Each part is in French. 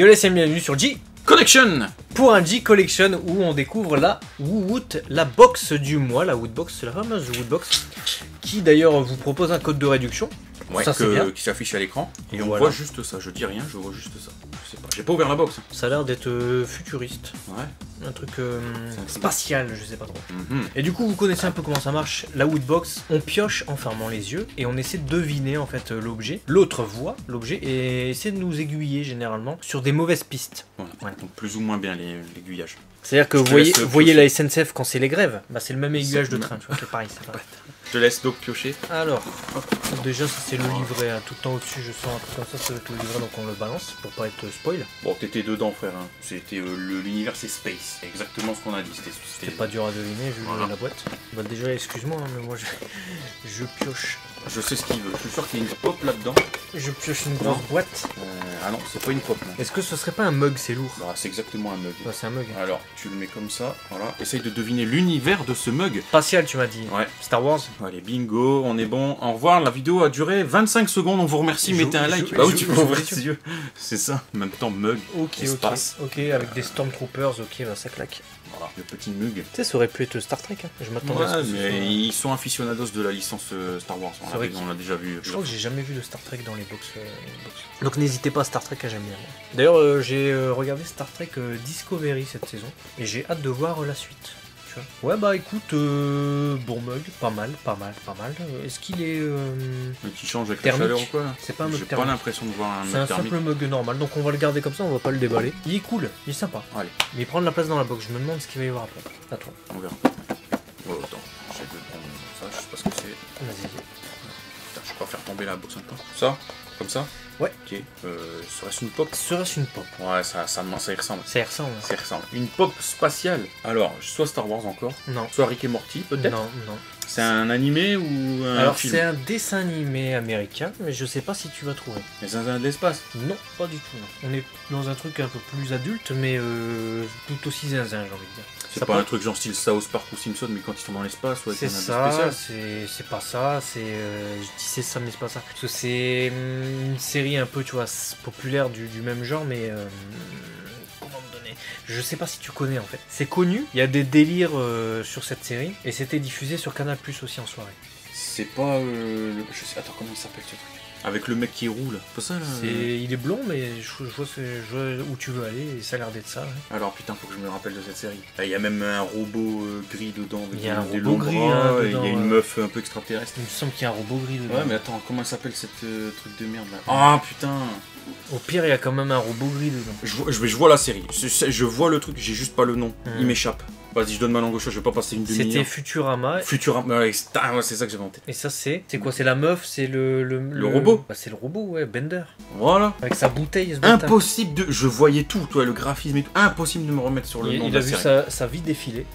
Yo les amis, bienvenue sur G Collection pour un G Collection où on découvre la Woot, la box du mois, la Woodbox, la fameuse Woodbox, qui d'ailleurs vous propose un code de réduction. Ouais, Ça, c'est bien. que, qui s'affiche à l'écran. Et on Voilà. voit juste ça, je dis rien, je vois juste ça. Pas, j'ai pas ouvert la box. Ça a l'air d'être euh, futuriste, Ouais. un truc euh, un peu- spatial, je sais pas trop. Mhm. Et du coup, vous connaissez un peu comment ça marche. La Woodbox, on pioche en fermant les yeux et on essaie de deviner en fait euh, l'objet. L'autre voit l'objet et essaie de nous aiguiller généralement sur des mauvaises pistes. Voilà. Ouais. Donc plus ou moins bien les- l'aiguillage. C'est-à-dire que vous voyez, la SNCF quand c'est les grèves, bah c'est le même aiguillage de train, tu vois, c'est pareil. Je te laisse donc piocher. Alors, déjà ça c'est le livret, hein. tout le temps au-dessus je sens un truc comme ça, ça va être le livret donc on le balance pour pas être spoil. Bon, t'étais dedans, frère. hein. C'était euh, l'univers, c'est space. Exactement ce qu'on a dit. C'était- pas dur à deviner vu Voilà. la boîte. Bah déjà excuse-moi hein, mais moi je, je pioche. Je sais ce qu'il veut. Je suis sûr qu'il y a une pop là-dedans. Je pioche une grosse boîte. Euh, ah non, c'est pas une pop. Est-ce que ce serait pas un mug? C'est lourd Bah, c'est exactement un mug. Bah, c'est un mug. Alors, tu le mets comme ça, voilà. Essaye de deviner l'univers de ce mug. Spatial tu m'as dit. Ouais. Star Wars. Allez, bingo, on est bon. Au revoir, la vidéo a duré 25 secondes, on vous remercie, mettez un like. bah oui, tu peux ouvrir tes yeux. C'est ça, en même temps, mug. Ok Espace. ok. Ok avec des Stormtroopers, ok bah ça claque. Voilà, le petit mug. Tu sais ça aurait pu être Star Trek, hein. je m'attendais à ce que ce mais soit- ils sont aficionados de la licence euh, Star Wars. On C'est l'a déjà vu. Je crois que j'ai jamais vu de Star Trek dans les box. euh, box. Donc n'hésitez pas, Star Trek à j'aime bien. D'ailleurs, euh, j'ai euh, regardé Star Trek euh, Discovery cette saison et j'ai hâte de voir euh, la suite. Tu vois. Ouais, bah écoute, euh, bon mug, pas mal, pas mal, pas mal. Euh, Est-ce qu'il est. euh, Mais qui change avec Thermique. la chaleur ou quoi là C'est pas un mug J'ai pas l'impression de voir un C'est mug un thermique. simple mug normal, donc on va le garder comme ça, on va pas le déballer. Il est cool, il est sympa. Allez, Mais il prend de la place dans la box, je me demande ce qu'il va y avoir après. À toi, on verra. Oh, attends, j'essaie de prendre ça, je sais pas ce que c'est. vas-y. Pas faire tomber la box un peu. Ça Comme ça Ouais. Ok, euh, serait-ce une pop Serait-ce une pop Ouais, ça, ça, ça y ressemble. Ça y ressemble. Ça y ressemble. Une pop spatiale. Alors, soit Star Wars encore, Non. soit Rick et Morty peut-être. Non, non. C'est un animé ou un Alors c'est un dessin animé américain, mais je sais pas si tu vas trouver. Les zinzins de l'espace. Non, pas du tout. non. On est dans un truc un peu plus adulte, mais euh, tout aussi zinzin, j'ai envie de dire. C'est pas un truc genre style South Park ou Simpson, mais quand ils sont dans l'espace, ouais, C'est un ça, c'est c'est pas ça, c'est. euh, je dis c'est ça, mais c'est pas ça. Parce que c'est hum, une série un peu, tu vois, populaire du, du même genre, mais. euh, Je sais pas si tu connais en fait. C'est connu, il y a des délires euh, sur cette série, et c'était diffusé sur Canal Plus aussi en soirée. C'est pas. euh, le- je sais, attends, comment il s'appelle ce truc? Avec le mec qui roule. Pas ça là C'est, il est blond, mais je, je vois, ce- je vois où tu veux aller, et ça a l'air d'être ça. ouais. Alors putain, faut que je me rappelle de cette série. Ah, Il y a même un robot euh, gris dedans. avec Il y a un des robot gris, hein, et Il y a une meuf un peu extraterrestre. Il me semble qu'il y a un robot gris dedans. Ouais, mais attends, comment elle s'appelle cette euh, truc de merde là? Ah putain Au pire, il y a quand même un robot gris dedans. je vois, je, je vois la série, je, vois le truc, j'ai juste pas le nom. Il m'échappe. Vas-y, je donne ma langue au chat, je vais pas passer une C'était demi-heure. Futurama. Futurama, ouais, c'est ah, ouais, c'est ça que j'avais en tête. Et ça, c'est. C'est quoi? C'est la meuf C'est le. Le, Le robot Bah, C'est le robot, ouais, Bender. Voilà. Avec sa bouteille, ce. Impossible de. Je voyais tout, toi, le graphisme et tout. Impossible de me remettre sur le Il, nom il de a la vu série. sa, sa vie défiler.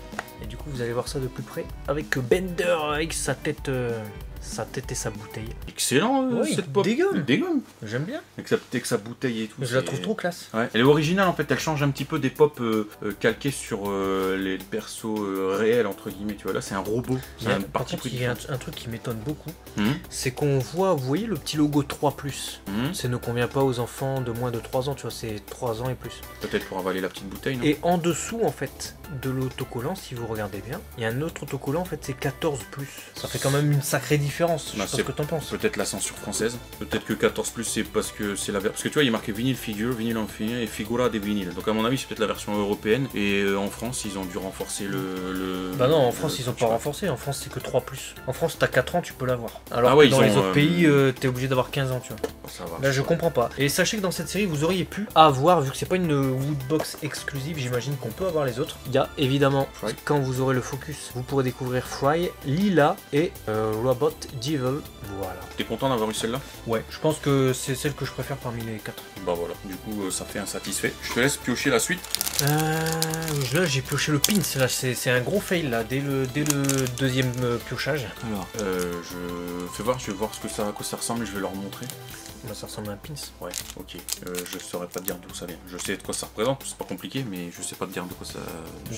Et du coup, vous allez voir ça de plus près. Avec Bender, avec sa tête. euh, sa tête et sa bouteille. Excellent, euh, il cette pop. dégomme. Il dégomme. J'aime bien. Avec sa, avec sa bouteille et tout. Je la trouve trop classe. Ouais. Elle est originale en fait, elle change un petit peu des pop euh, euh, calqués sur euh, les persos euh, réels entre guillemets, tu vois. Là c'est un robot. Il C'est y a- un par parti contre, pris il y a un, un truc qui m'étonne beaucoup. Hum, C'est qu'on voit, vous voyez le petit logo 3. hum. Ça ne convient pas aux enfants de moins de 3 ans, tu vois, c'est 3 ans et plus. Peut-être pour avaler la petite bouteille, non? Et en dessous, en fait, de l'autocollant, si vous regardez bien, il y a un autre autocollant, en fait, c'est 14 Ça fait quand même une sacrée différence. Je Bah, sais pas ce que t'en penses. Peut-être la censure française. Peut-être que 14 plus c'est parce que c'est la version. Parce que tu vois, il est marqué vinyle figure, vinyle infini et figura des vinyles. Donc à mon avis, c'est peut-être la version européenne. Et euh, en France, ils ont dû renforcer le. le- Bah non, en le- France, ils ont pas renforcé. En France, c'est que 3 En France, t'as 4 ans, tu peux l'avoir. Alors Ah ouais, que dans les ont, autres euh, pays, euh, t'es obligé d'avoir 15 ans, tu vois. Là, je comprends pas. Et sachez que dans cette série, vous auriez pu avoir, vu que c'est pas une Woodbox exclusive, j'imagine qu'on peut avoir les autres. Il y a évidemment, Fry. quand vous aurez le focus, vous pourrez découvrir Fry, Lila et euh, Robot Devil. Voilà. T'es content d'avoir eu celle-là? Ouais, je pense que c'est celle que je préfère parmi les 4. Bah voilà. Du coup, euh, ça fait un satisfait. Je te laisse piocher la suite. Euh, là, j'ai pioché le pins. Là, c'est un gros fail là, dès le, dès le deuxième euh, piochage. Alors, euh, je fais voir, je vais voir ce que ça, à quoi ça ressemble et je vais leur montrer. Bah, ça ressemble à un pins. Ouais, ok. Euh, je saurais pas te dire d'où ça vient. Je sais de quoi ça représente, c'est pas compliqué, mais je sais pas te dire de quoi ça.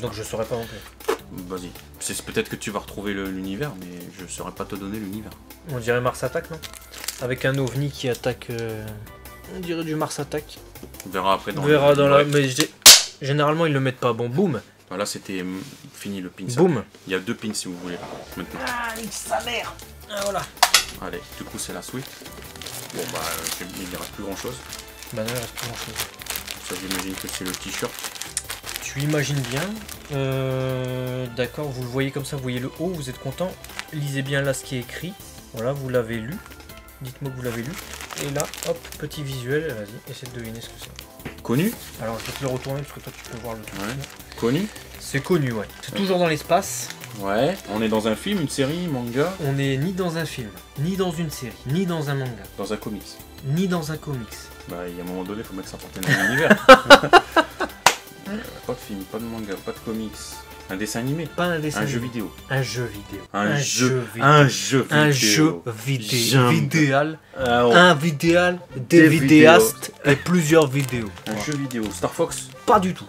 Donc je saurais pas non plus. Vas-y. C'est peut-être que tu vas retrouver l'univers, mais je saurais pas te donner l'univers. On dirait Mars Attack, non? Avec un ovni qui attaque. euh, On dirait du Mars Attack. On verra après dans On verra dans la. Mais généralement, ils le mettent pas. Bon, boum, Voilà, c'était fini le pin. boum. Il y a deux pins si vous voulez. Maintenant. Ah, sa mère Ah, voilà. Allez, du coup, c'est la suite. Bon, bah, il n'y reste plus grand chose. Bah non, il reste plus grand chose. Ça, j'imagine que c'est le t-shirt. Tu imagines bien. Euh, D'accord, vous le voyez comme ça, vous voyez le haut, vous êtes content. Lisez bien là ce qui est écrit. Voilà, vous l'avez lu. Dites-moi que vous l'avez lu. Et là, hop, petit visuel. Vas-y, essaie de deviner ce que c'est. Connu? Alors, je vais te le retourner parce que toi, tu peux voir le truc. Ouais. Connu? C'est connu, ouais. C'est toujours dans l'espace. Ouais. On est dans un film, une série, manga, On n'est ni dans un film, ni dans une série, ni dans un manga, dans un comics. ni dans un comics. Bah, il y a un moment donné, il faut mettre ça appartienne à l'univers. Euh, pas de film, pas de manga, pas de comics. Un dessin animé. Pas un dessin Un jeu animé. vidéo. Un jeu vidéo. Un, jeu, vidéo. un jeu vidéo. Un jeu vidéo. Jump. Vidéal. Ah, ouais. Un vidéal, des, Des vidéastes et plusieurs vidéos. Un Ouais. jeu vidéo. Star Fox Pas du tout.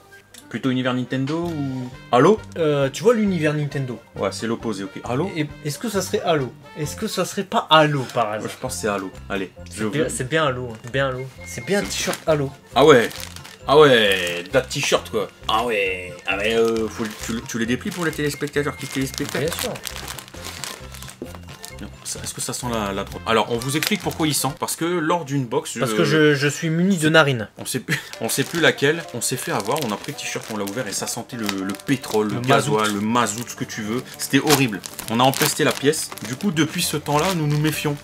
Plutôt univers Nintendo ou. Halo? Euh, tu vois l'univers Nintendo. Ouais, c'est l'opposé, ok. Halo? Est-ce que ça serait Halo? Est-ce que ça serait pas Halo par Moi, hasard? je pense que c'est Halo. Allez, je C'est bien, c'est bien Halo. hein. Bien Halo. C'est bien t-shirt Halo. Ah ouais Ah ouais, date t-shirt quoi. Ah ouais, ah ouais, euh, faut, tu, tu les déplies pour les téléspectateurs qui téléspectateurs. Bien sûr. Est-ce que ça sent la, la drogue? Alors, on vous explique pourquoi il sent. Parce que lors d'une box, Parce euh, que je, je suis muni de narines. on sait plus, on sait plus laquelle. On s'est fait avoir. On a pris le t-shirt, on l'a ouvert et ça sentait le, le pétrole, le, Le gasoil, le mazout, ce que tu veux. C'était horrible. On a empesté la pièce. Du coup, depuis ce temps-là, nous nous méfions.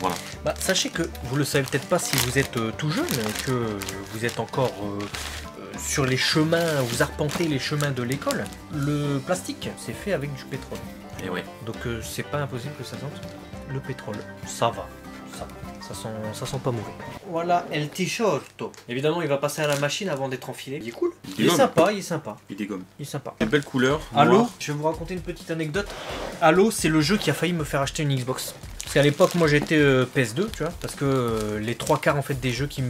Voilà. Bah, sachez que vous le savez peut-être pas si vous êtes euh, tout jeune, que vous êtes encore euh, sur les chemins, vous arpentez les chemins de l'école. Le plastique, c'est fait avec du pétrole. Et ouais. Donc euh, c'est pas impossible que ça sente le pétrole. Ça va. Ça va. Ça sent, ça sent pas mauvais. Voilà, el t-shirt. Évidemment, il va passer à la machine avant d'être enfilé. Il est cool. Il est sympa, il est sympa. Il dégomme. Il est sympa. Des belles couleurs. Halo, noir. je vais vous raconter une petite anecdote. Halo, c'est le jeu qui a failli me faire acheter une Xbox. Parce qu'à l'époque, moi j'étais euh, PS2, tu vois, parce que euh, les trois quarts en fait des jeux qui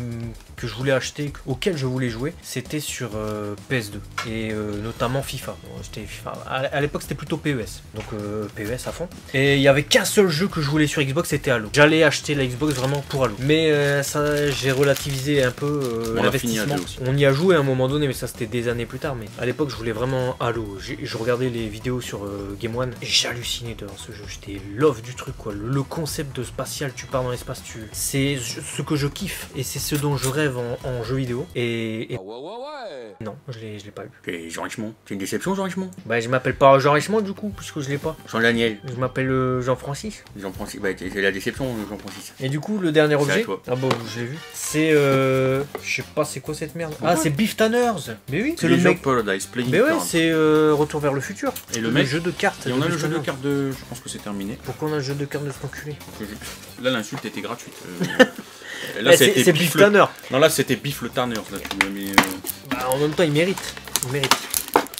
que je voulais acheter, auxquels je voulais jouer, c'était sur euh, PS2 et notamment FIFA. Bon, FIFA. À, l'époque, c'était plutôt PES, donc PES à fond. Et il y avait qu'un seul jeu que je voulais sur Xbox, c'était Halo. J'allais acheter la Xbox vraiment pour Halo. Mais ça, j'ai relativisé un peu l'investissement. On y a joué à un moment donné, mais ça c'était des années plus tard. Mais à l'époque, je voulais vraiment Halo. Je regardais les vidéos sur Game One et j'ai halluciné devant ce jeu. J'étais love du truc, quoi. Le, le concept de spatial, tu pars dans l'espace, tu. C'est ce que je kiffe et c'est ce dont je rêve en, en jeu vidéo. Et, et- Ah non, je l'ai je l'ai pas eu. Et Jean Richemont. C'est une déception, Jean Richemont? Bah, je m'appelle pas Jean Richemont du coup, puisque je l'ai pas. Jean-Daniel. Je m'appelle euh, Jean-Francis. Jean-Francis. Bah, c'est la déception, Jean-Francis. Et du coup, le dernier objet. Ah bon, je l'ai vu. C'est. Euh, je sais pas, c'est quoi cette merde? Ah, c'est Beef Tanners. Mais oui, c'est le mec. Paradise, Mais ouais, c'est euh, Retour vers le futur. Et le mec, jeu de cartes. Et on a le jeu de cartes de. Je pense que c'est terminé. Pourquoi on a un jeu de cartes de cet enculé Là, l'insulte était gratuite. Euh, Là, Eh, c'était Biff le... Tanner. Non, là, c'était Biff le. Là, mis, euh, Bah, en même temps, il mérite. Il mérite.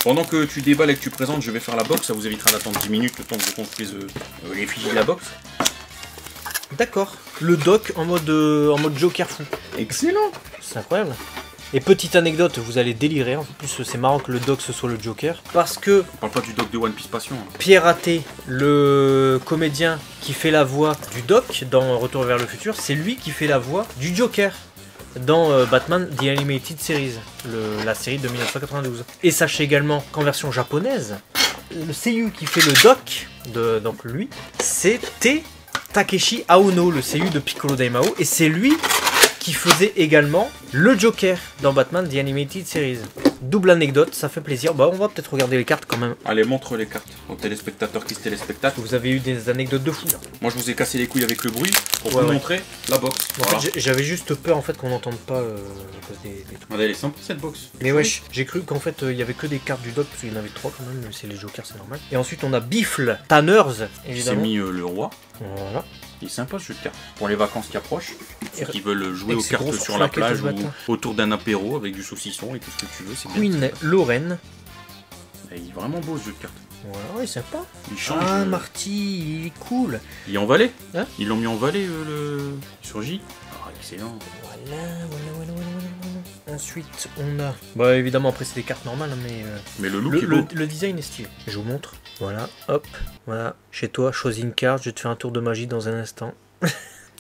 Pendant que tu déballes et que tu présentes, je vais faire la box. Ça vous évitera d'attendre 10 minutes le temps que je construise euh, les fichiers de la box. D'accord. Le doc en mode, en mode Joker fou. Excellent C'est incroyable. Et petite anecdote, vous allez délirer. En plus, c'est marrant que le doc ce soit le Joker. Parce que On parle pas du doc de One Piece Passion. hein. Pierre Athé, le comédien qui fait la voix du Doc dans Retour vers le futur, c'est lui qui fait la voix du Joker dans euh, Batman The Animated Series, le- la série de 1992. Et sachez également qu'en version japonaise, le seiyuu qui fait le Doc, de, donc lui, c'était Takeshi Aono, le seiyuu de Piccolo Daimao, et c'est lui qui faisait également le Joker dans Batman The Animated Series. Double anecdote, ça fait plaisir. Bah, on va peut-être regarder les cartes quand même. Allez, montre les cartes aux téléspectateurs qui se téléspectatent. Vous avez eu des anecdotes de fou. Moi, je vous ai cassé les couilles avec le bruit pour Ouais, vous ouais. montrer la box. En Voilà. fait, j'ai- j'avais juste peur en fait qu'on n'entende pas euh, à cause des, des trucs. Regardez, elle est sympa cette box. Mais wesh, j'ai cru qu'en fait euh, il y avait que des cartes du doc parce qu'il y en avait trois quand même, mais c'est les jokers, c'est normal. Et ensuite on a Bifle, Tanners, J'ai mis euh, le roi. Voilà. Il est sympa ce jeu de cartes. Pour les vacances qui approchent, Et- ceux qui veulent jouer aux cartes sur la plage ou autour d'un apéro avec du saucisson et tout ce que tu veux, c'est bien. Queen Lorraine. Il est vraiment beau ce jeu de cartes. Voilà, oui, sympa. Il change. Ah, euh, Marty, il est cool. Il est en valet Hein Ils l'ont mis en valet euh, le... sur J Ah, excellent. Voilà, voilà, voilà, voilà. Ensuite, on a. Bah, évidemment, après, c'est des cartes normales, hein, mais. euh, Mais le look le, est le- beau. le design est stylé. Je vous montre. Voilà, hop. Voilà. Chez toi, choisis une carte. Je vais te faire un tour de magie dans un instant.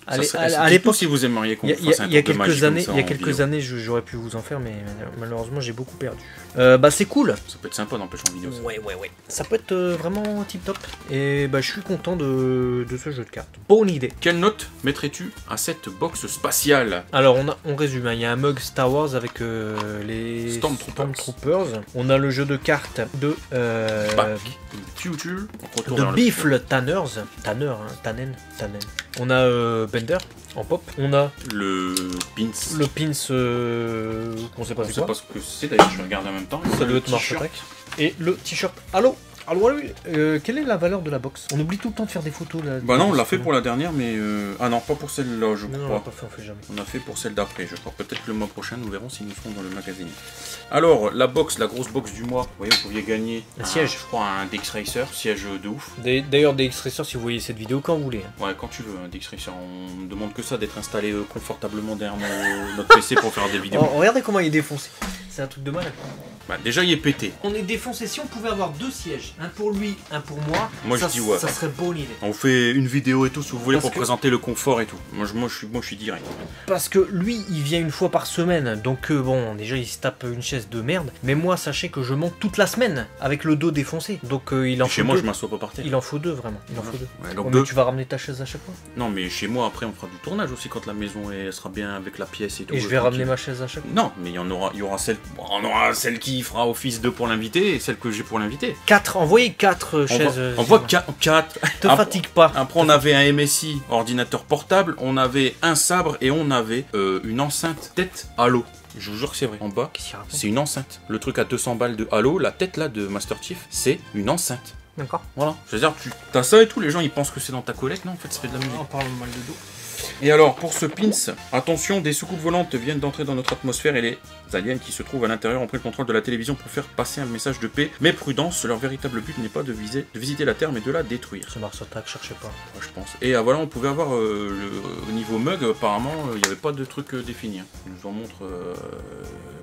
À- l'époque, si vous aimeriez qu'on Il y a, fasse il y a- quelques années, il y a quelques années, j'aurais pu vous en faire, mais malheureusement j'ai beaucoup perdu. Euh, bah c'est cool. Ça peut être sympa d'empêcher en vidéo. ça. Ouais ouais ouais. Ça peut être euh, vraiment tip top. Et bah je suis content de, de ce jeu de cartes. Bonne idée. Quelle note mettrais-tu à cette box spatiale? Alors on, a, on résume, hein. il y a un mug Star Wars avec euh, les Stormtroopers. Stormtroopers. On a le jeu de cartes de euh, Back de vers le Biffle Tanners. Tanner, hein, Tannen, Tannen. On a euh, Bender en pop. On a. Le pins. le pins, euh, on sait pas On c'est sait quoi. pas ce que c'est d'ailleurs, je regarde en même temps. Ça Le doit être. Attack. Et le t-shirt. Allô Allô euh, Quelle est la valeur de la box? On oublie tout le temps de faire des photos là. Bah non, on l'a fait pour la dernière, mais. euh, Ah non, pas pour celle-là, je Non, non, on crois. l'a pas fait, on fait jamais. On a fait pour celle d'après, je crois. Peut-être le mois prochain, nous verrons si nous serons dans le magazine. Alors, la box, la grosse box du mois, vous voyez, vous pouviez gagner Un siège. Je crois un Dex Racer, siège de ouf. D'a- D'ailleurs, des extraits si vous voyez cette vidéo quand vous voulez. hein. Ouais, quand tu veux, un Dex Racer. On me demande que ça, d'être installé euh, confortablement derrière notre PC pour faire des vidéos. Oh, regardez comment il est défoncé. C'est un truc de malade. Bah, déjà, il est pété. On est défoncé. Si on pouvait avoir deux sièges, un pour lui, un pour moi, Moi, je ça, dis ouais. ça serait bonne idée. On fait une vidéo et tout, si vous voulez, Parce pour que- présenter le confort et tout. Moi, je, moi, je, suis, moi, je suis direct. Parce que lui, il vient une fois par semaine. Donc, euh, bon, déjà, il se tape une chaise de merde. Mais moi, sachez que je monte toute la semaine avec le dos défoncé. Donc, euh, il en Et chez faut moi, deux. je m'assois pas par terre. Il en faut deux, vraiment. Il en faut deux. Ouais, donc mais deux. tu vas ramener ta chaise à chaque fois? Non, mais chez moi, après, on fera du tournage aussi quand la maison est- sera bien avec la pièce et tout. Et je vais ramener ma chaise à chaque fois? Non, mais il y en aura, il y aura celle, on aura celle qui fera office 2 pour l'invité et celle que j'ai pour l'invité. Quatre, envoyez quatre euh, On chaises. voit, euh, on voit Zidane. 4. Te fatigue pas. Après, on avait un MSI ordinateur portable, on avait un sabre et on avait euh, une enceinte tête Halo. Je vous jure que c'est vrai. En bas, c'est une enceinte. Le truc à 200 balles de Halo, la tête là de Master Chief, c'est une enceinte. D'accord. Voilà. Je veux dire, tu as ça et tout, les gens ils pensent que c'est dans ta collecte, non En fait, ça fait de la musique. On parle mal de dos. Et alors, pour ce pins, attention, des soucoupes volantes viennent d'entrer dans notre atmosphère et les aliens qui se trouvent à l'intérieur ont pris le contrôle de la télévision pour faire passer un message de paix. Mais prudence, leur véritable but n'est pas de, viser, de visiter la Terre, mais de la détruire, C'est Mars Attack, cherchez pas. je pense. Et euh, voilà, on pouvait avoir, euh, le- au niveau mug, apparemment, euh, il n'y avait pas de truc euh, défini. hein. Ils nous en montrent euh,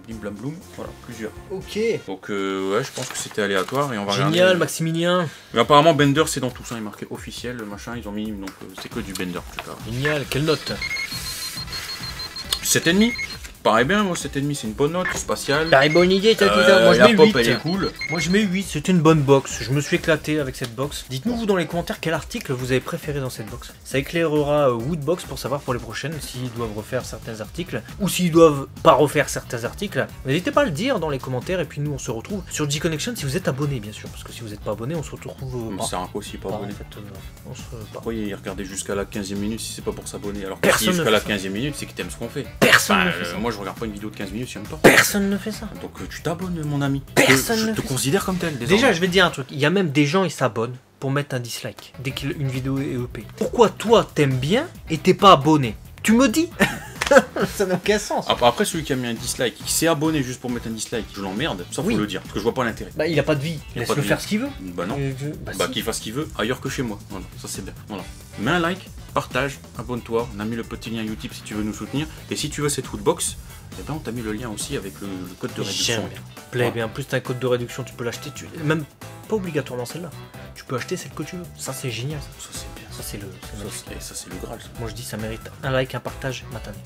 blim blam bloom, voilà, plusieurs. Ok. Donc, ouais, je pense que c'était aléatoire et on va Génial, regarder. Maximilien. Mais apparemment, Bender, c'est dans tout ça, il est marqué officiel, le machin, ils ont mis, donc c'est que du Bender, en tout cas. Génial, quelle note? 7,5 Pareil bien, moi 7,5 c'est une bonne note, spatiale. Pareil, bonne idée, t'as Euh, Moi je la mets pop 8. elle est cool. Moi je mets 8, c'est une bonne box. Je me suis éclaté avec cette box. Dites-nous vous dans les commentaires quel article vous avez préféré dans cette box. Ça éclairera euh, Woodbox pour savoir pour les prochaines s'ils doivent refaire certains articles ou s'ils doivent pas refaire certains articles. N'hésitez pas à le dire dans les commentaires et puis nous on se retrouve sur G-Connection si vous êtes abonné bien sûr. Parce que si vous n'êtes pas abonné, on se retrouve euh, c'est aussi pas pas, en abonné. fait, euh, on se pas. Pourquoi il regardait jusqu'à la 15e minute si c'est pas pour s'abonner Alors Personne jusqu'à la fait 15e minute c'est qu'il t'aime ce qu'on fait. Personne ne fait euh, ça. moi je regarde pas une vidéo de 15 minutes si j'aime pas. Personne ne fait ça. Donc euh, tu t'abonnes mon ami. Personne je ne te fait ça. considère comme tel désormais. Déjà, je vais te dire un truc. Il y a même des gens, ils s'abonnent pour mettre un dislike dès qu'une vidéo est EP. Pourquoi toi, t'aimes bien et t'es pas abonné? Tu me dis? Ça n'a aucun sens. Ap- Après celui qui a mis un dislike, qui s'est abonné juste pour mettre un dislike, je l'emmerde, ça faut Oui. le dire, parce que je vois pas l'intérêt. Bah, il a pas de vie. Il Laisse-le faire ce qu'il veut. Bah non. Euh, je- Bah, Bah si. qu'il fasse ce qu'il veut ailleurs que chez moi. Voilà, ça c'est bien. Voilà. Mets un like, partage, abonne-toi, on a mis le petit lien YouTube si tu veux nous soutenir. Et si tu veux cette woodbox, eh ben on t'a mis le lien aussi avec le, le code de réduction. Bien. Play. En plus, t'as un code de réduction, tu peux l'acheter. Tu... Même pas obligatoirement celle-là. Tu peux acheter celle que tu veux. Ça, c'est génial. Ça. Ça, c'est le. Ça, c'est- le Graal. Moi, je dis, ça mérite un like, un partage, matané.